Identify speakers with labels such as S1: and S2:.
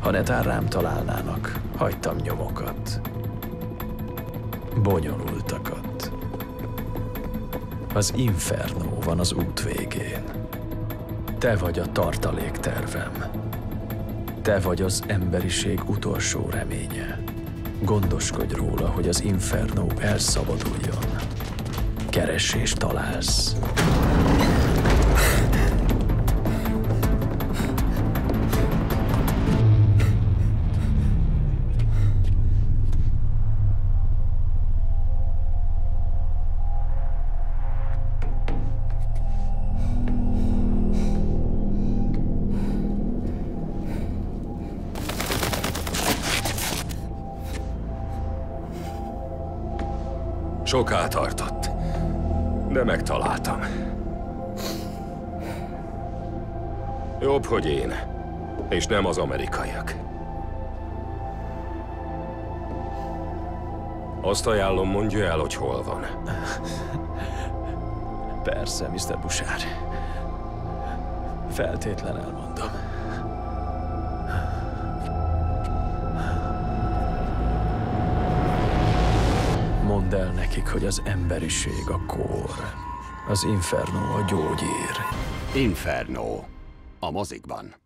S1: Ha netán rám találnának, hagytam nyomokat. Bonyolultakat. Az Inferno van az út végén. Te vagy a tartaléktervem. Te vagy az emberiség utolsó reménye. Gondoskodj róla, hogy az Inferno elszabaduljon. Keress és találsz.
S2: Soká tartott, de megtaláltam. Jobb, hogy én, és nem az amerikaiak. Azt ajánlom, mondja el, hogy hol van.
S1: Persze, Mr. Busár. Feltétlen elmondom. Mondd el nekik, hogy az emberiség a kór. Az Inferno a gyógyír.
S3: Inferno. A mozikban.